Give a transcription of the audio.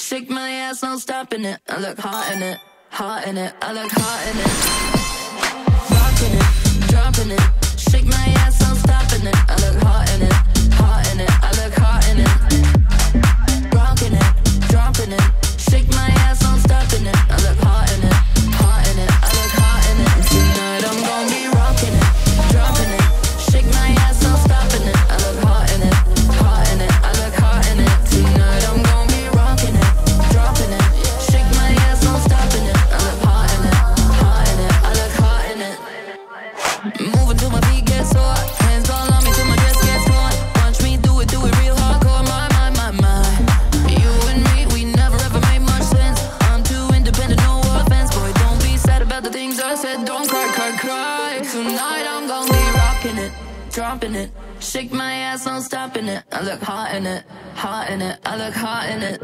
Shake my ass, no stopping it. I look hot in it, hot in it. I look hot in it. Rocking it, dropping it. Tonight I'm gonna be rocking it, dropping it. Shake my ass, no stopping it. I look hot in it, hot in it. I look hot in it.